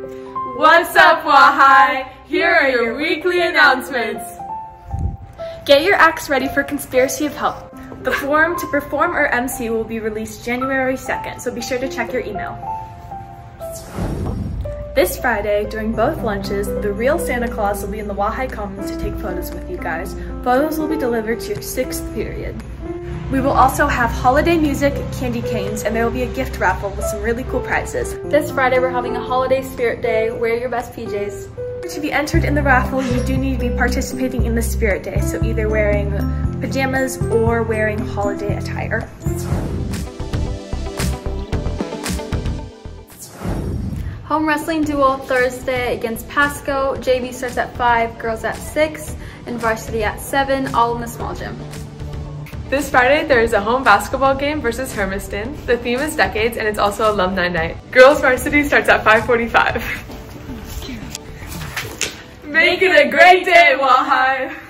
What's up, Wa-Hi? Here are your weekly announcements. Get your acts ready for Conspiracy of Hope. The form to perform or MC will be released January 2nd, so be sure to check your email. This Friday, during both lunches, the real Santa Claus will be in the Wa-Hi Commons to take photos with you guys. Photos will be delivered to your sixth period. We will also have holiday music, candy canes, and there will be a gift raffle with some really cool prizes. This Friday, we're having a holiday spirit day. Wear your best PJs. To be entered in the raffle, you do need to be participating in the Spirit Day, so either wearing pajamas or wearing holiday attire. Home wrestling duel Thursday against Pasco. JV starts at 5, girls at 6, and varsity at 7, all in the small gym. This Friday, there is a home basketball game versus Hermiston. The theme is decades and it's also alumni night. Girls varsity starts at 5.45. Make it a great day, Wa-Hi!